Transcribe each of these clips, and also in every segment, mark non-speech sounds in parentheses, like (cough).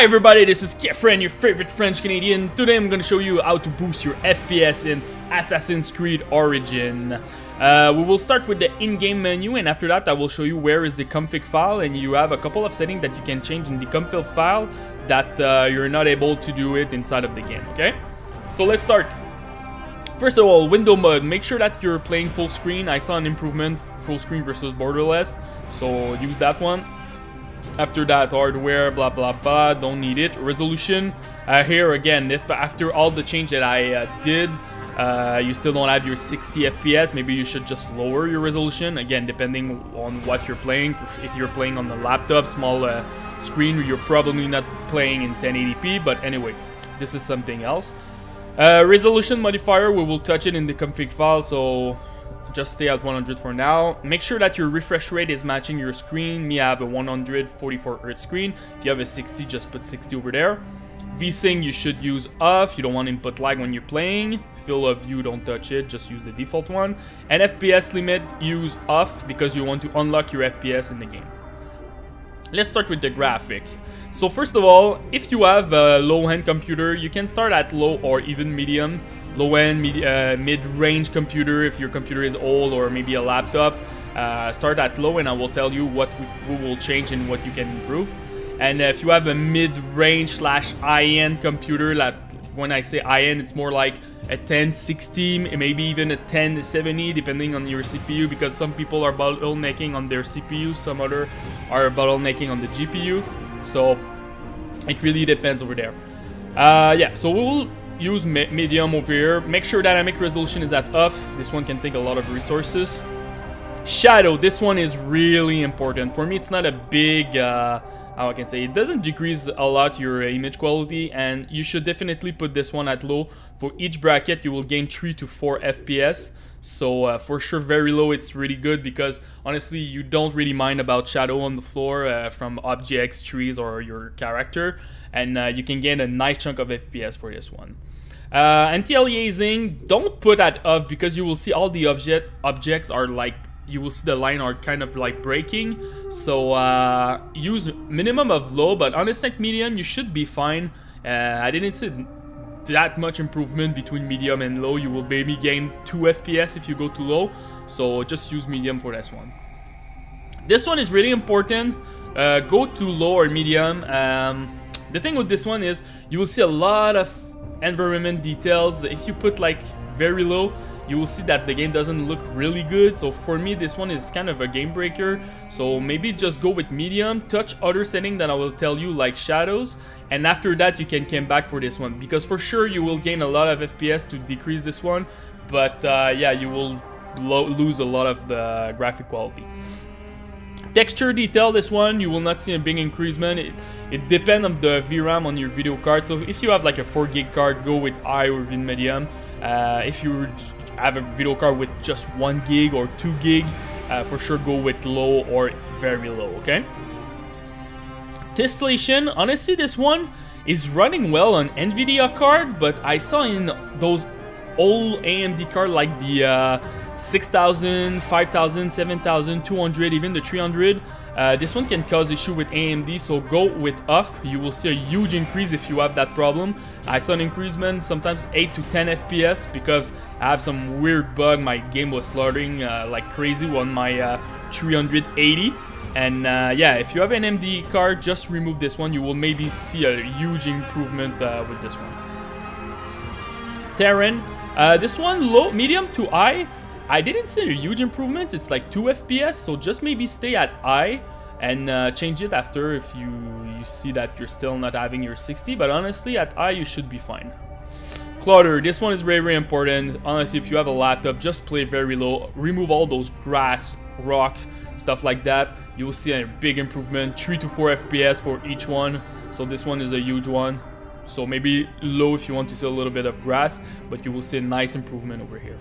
Hi everybody, this is Kephren, your favorite French Canadian. Today I'm to show you how to boost your FPS in Assassin's Creed Origin. Uh, we will start with the in-game menu and after that I will show you where is the config file and you have a couple of settings that you can change in the config file that uh, you're not able to do it inside of the game, okay? So let's start. First of all, window mode, make sure that you're playing full screen. I saw an improvement, full screen versus borderless, so use that one. After that, hardware, blah, blah, blah, don't need it. Resolution, uh, here again, if after all the change that I uh, did, uh, you still don't have your 60 FPS, maybe you should just lower your resolution. Again, depending on what you're playing. If you're playing on the laptop, small uh, screen, you're probably not playing in 1080p, but anyway, this is something else. Uh, resolution modifier, we will touch it in the config file, so just stay at 100 for now. Make sure that your refresh rate is matching your screen. Me, I have a 144 Hz screen. If you have a 60, just put 60 over there. VSync you should use off. You don't want input lag when you're playing. Field of view, don't touch it. Just use the default one. And FPS limit, use off because you want to unlock your FPS in the game. Let's start with the graphic. So first of all, if you have a low-end computer, you can start at low or even medium low-end, uh, mid-range computer if your computer is old or maybe a laptop. Uh, start at low and I will tell you what we, will change and what you can improve. And if you have a mid-range slash high-end computer, like when I say high-end, it's more like a 1060, maybe even a 1070, depending on your CPU, because some people are bottlenecking on their CPU, some other are bottlenecking on the GPU. So it really depends over there. Uh, yeah, so we will use me medium over here. Make sure dynamic resolution is at off. This one can take a lot of resources. Shadow, this one is really important. For me, it's not a big, uh, how I can say, it doesn't decrease a lot your image quality and you should definitely put this one at low. For each bracket, you will gain 3 to 4 FPS. So uh, for sure, very low, it's really good because honestly, you don't really mind about shadow on the floor uh, from objects, trees, or your character. And uh, you can gain a nice chunk of FPS for this one. Uh, anti-aliasing, don't put that off because you will see all the object objects are like you will see the line are kind of like breaking. So uh, use minimum of low, but on a sec medium you should be fine. Uh, I didn't see that much improvement between medium and low. You will maybe gain 2 FPS if you go too low. So just use medium for this one. This one is really important. Uh, go to low or medium. Um, the thing with this one is you will see a lot of environment details. If you put like very low, you will see that the game doesn't look really good. So for me, this one is kind of a game breaker. So maybe just go with medium, touch other setting that I will tell you like shadows. And after that, you can come back for this one. Because for sure, you will gain a lot of FPS to decrease this one. But uh, yeah, you will lose a lot of the graphic quality. Texture detail, this one, you will not see a big increasement. It, it depends on the VRAM on your video card. So if you have like a 4 gig card, go with high or even medium. Uh, if you have a video card with just 1 gig or 2 gig, uh, for sure go with low or very low, okay? Tessellation, honestly this one is running well on NVIDIA card, but I saw in those old AMD card like the uh, 6000, 5000, 7200, even the 300. Uh, this one can cause issue with AMD, so go with off. You will see a huge increase if you have that problem. I saw an increasement, sometimes 8 to 10 FPS, because I have some weird bug. My game was slaughtering uh, like crazy on my uh, 380. And uh, yeah, if you have an AMD card, just remove this one. You will maybe see a huge improvement uh, with this one. Terrain, uh, this one low, medium to high. I didn't see a huge improvement. It's like 2 FPS, so just maybe stay at I and uh, change it after if you, you see that you're still not having your 60. But honestly, at I, you should be fine. Clutter, this one is very, very important. Honestly, if you have a laptop, just play very low. Remove all those grass, rocks, stuff like that. You will see a big improvement. 3 to 4 FPS for each one. So this one is a huge one. So maybe low if you want to see a little bit of grass, but you will see a nice improvement over here.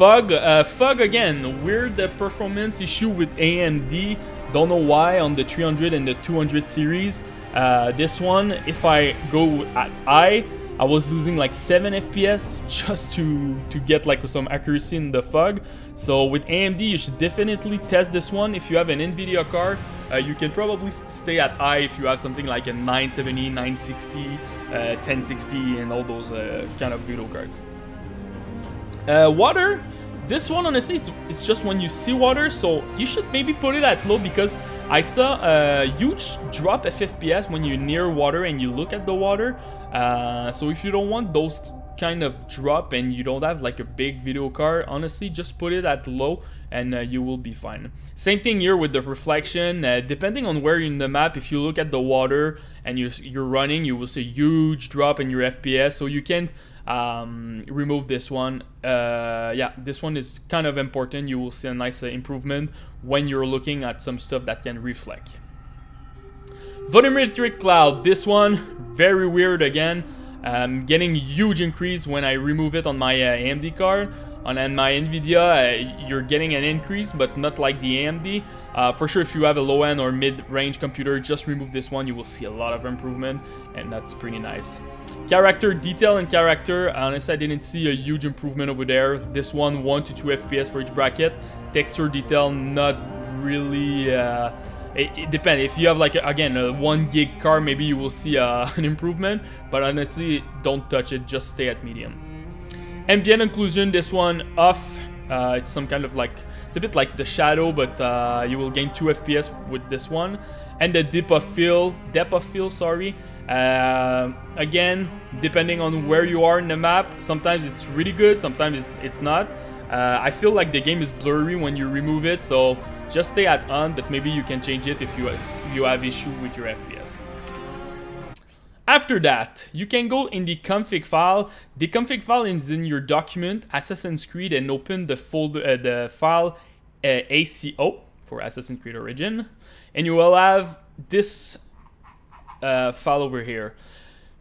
Fog, uh, Fog again, weird performance issue with AMD. Don't know why on the 300 and the 200 series. Uh, this one, if I go at I, I was losing like 7 FPS just to, to get like some accuracy in the fog. So with AMD, you should definitely test this one. If you have an NVIDIA card, uh, you can probably stay at I if you have something like a 970, 960, uh, 1060, and all those uh, kind of video cards. Uh, water, this one honestly, it's, it's just when you see water, so you should maybe put it at low because I saw a huge drop of FPS when you're near water and you look at the water. Uh, so if you don't want those kind of drop and you don't have like a big video card, honestly, just put it at low and uh, you will be fine. Same thing here with the reflection. Uh, depending on where you're in the map, if you look at the water and you're, you're running, you will see a huge drop in your FPS. So you can um, remove this one. Uh, yeah, this one is kind of important. You will see a nice uh, improvement when you're looking at some stuff that can reflect. Volumetric cloud, this one, very weird again. Um, getting huge increase when I remove it on my uh, AMD card. On my NVIDIA, uh, you're getting an increase, but not like the AMD. Uh, for sure, if you have a low-end or mid-range computer, just remove this one. You will see a lot of improvement, and that's pretty nice. Character detail and character, honestly, I didn't see a huge improvement over there. This one, 1 to 2 FPS for each bracket. Texture detail, not really... Uh, it, it depends. If you have like, again, a 1 gig car, maybe you will see uh, (laughs) an improvement. But honestly, don't touch it. Just stay at medium. Ambient occlusion, this one off. Uh, it's some kind of like, it's a bit like the shadow, but uh, you will gain 2 FPS with this one. And the depth of field, depth of field, sorry, uh, again, depending on where you are in the map, sometimes it's really good, sometimes it's, it's not. Uh, I feel like the game is blurry when you remove it, so just stay at on, but maybe you can change it if you, you have issue with your FPS. After that, you can go in the config file. The config file is in your document, Assassin's Creed, and open the folder, uh, the file uh, ACO for Assassin's Creed Origin, and you will have this uh, file over here.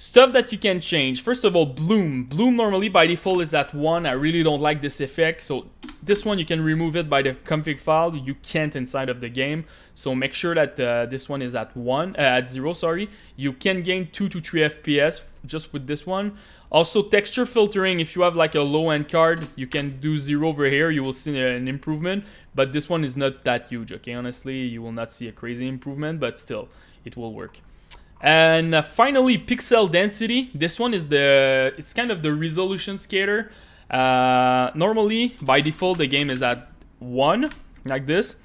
Stuff that you can change. First of all, bloom. Bloom normally by default is at 1. I really don't like this effect. So this one you can remove it by the config file. You can't inside of the game. So make sure that uh, this one is at 1, uh, at 0, sorry. You can gain 2 to 3 FPS just with this one. Also texture filtering, if you have like a low-end card, you can do 0 over here. You will see an improvement. But this one is not that huge, okay? Honestly, you will not see a crazy improvement, but still, it will work. And uh, finally, pixel density. This one is the, it's kind of the resolution scaler. Uh, normally, by default, the game is at 1, like this.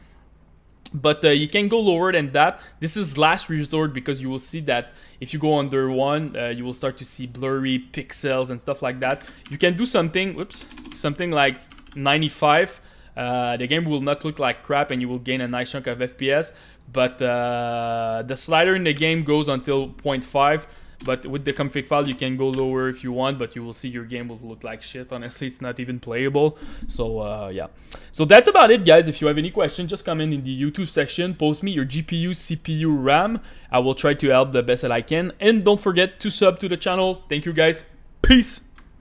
But uh, you can go lower than that. This is last resort because you will see that if you go under 1, uh, you will start to see blurry pixels and stuff like that. You can do something, whoops, something like 95. Uh, the game will not look like crap and you will gain a nice chunk of FPS. But uh, the slider in the game goes until 0.5. But with the config file, you can go lower if you want, but you will see your game will look like shit. Honestly, it's not even playable. So, uh, yeah. So that's about it, guys. If you have any questions, just comment in the YouTube section. Post me your GPU, CPU, RAM. I will try to help the best that I can. And don't forget to sub to the channel. Thank you, guys. Peace.